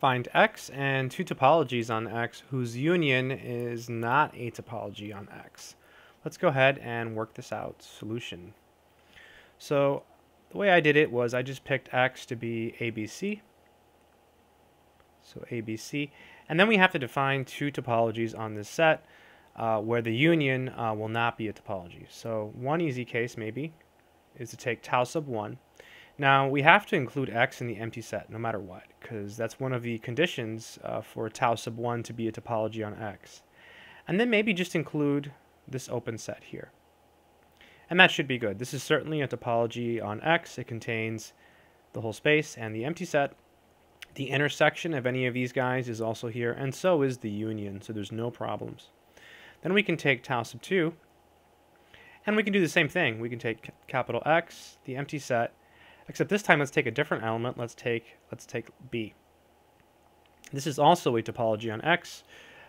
find X and two topologies on X whose union is not a topology on X. Let's go ahead and work this out. Solution. So the way I did it was I just picked X to be ABC. So ABC. And then we have to define two topologies on this set uh, where the union uh, will not be a topology. So one easy case maybe is to take tau sub 1 now we have to include x in the empty set no matter what because that's one of the conditions uh, for tau sub 1 to be a topology on x. And then maybe just include this open set here. And that should be good. This is certainly a topology on x. It contains the whole space and the empty set. The intersection of any of these guys is also here, and so is the union, so there's no problems. Then we can take tau sub 2, and we can do the same thing. We can take capital X, the empty set, Except this time, let's take a different element. Let's take let's take B. This is also a topology on X.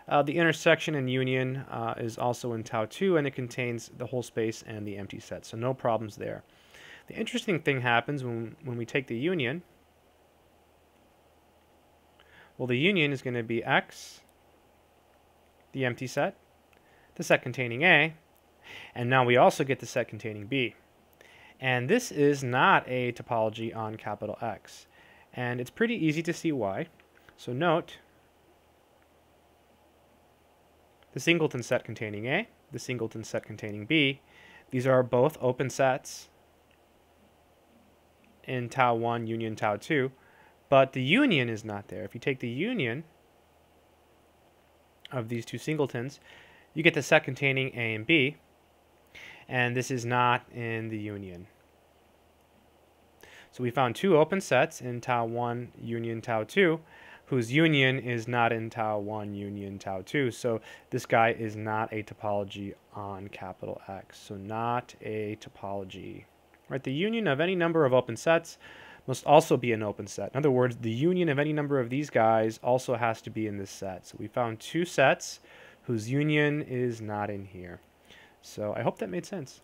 Uh, the intersection and union uh, is also in tau 2, and it contains the whole space and the empty set, so no problems there. The interesting thing happens when, when we take the union. Well, the union is going to be X, the empty set, the set containing A, and now we also get the set containing B. And this is not a topology on capital X. And it's pretty easy to see why. So note the singleton set containing A, the singleton set containing B. These are both open sets in tau 1 union tau 2, but the union is not there. If you take the union of these two singletons, you get the set containing A and B, and this is not in the union. So we found two open sets in tau 1 union tau 2 whose union is not in tau 1 union tau 2. So this guy is not a topology on capital X. So not a topology. Right, the union of any number of open sets must also be an open set. In other words, the union of any number of these guys also has to be in this set. So we found two sets whose union is not in here. So I hope that made sense.